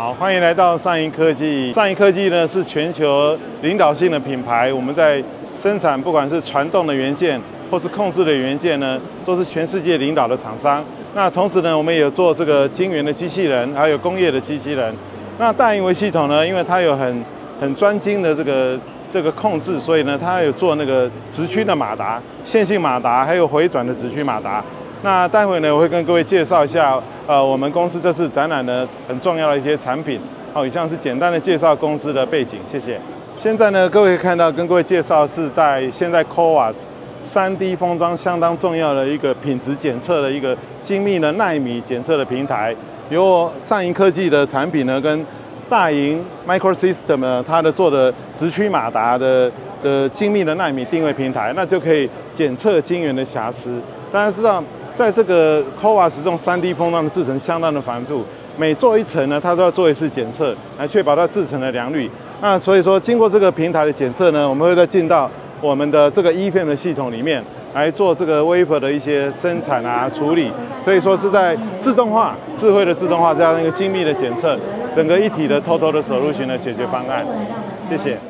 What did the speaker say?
好，欢迎来到上银科技。上银科技呢是全球领导性的品牌，我们在生产不管是传动的元件或是控制的元件呢，都是全世界领导的厂商。那同时呢，我们也做这个晶圆的机器人，还有工业的机器人。那大银维系统呢，因为它有很很专精的这个这个控制，所以呢，它有做那个直驱的马达、线性马达，还有回转的直驱马达。那待会呢，我会跟各位介绍一下，呃，我们公司这次展览的很重要的一些产品。好，以上是简单的介绍公司的背景，谢谢。现在呢，各位看到跟各位介绍是在现在 CoWAS 三 D 封装相当重要的一个品质检测的一个精密的纳米检测的平台，由上银科技的产品呢跟大银 Microsystem 呢，它的做的直驱马达的的精密的纳米定位平台，那就可以检测晶圆的瑕疵。大家知道。在这个 CoWAS 这种 3D 封装的制程相当的繁复，每做一层呢，它都要做一次检测，来确保它制程的良率。那所以说，经过这个平台的检测呢，我们会再进到我们的这个 EFM 的系统里面来做这个 wafer 的一些生产啊处理。所以说是在自动化、智慧的自动化这样一个精密的检测，整个一体的 total 的手入型的解决方案。谢谢。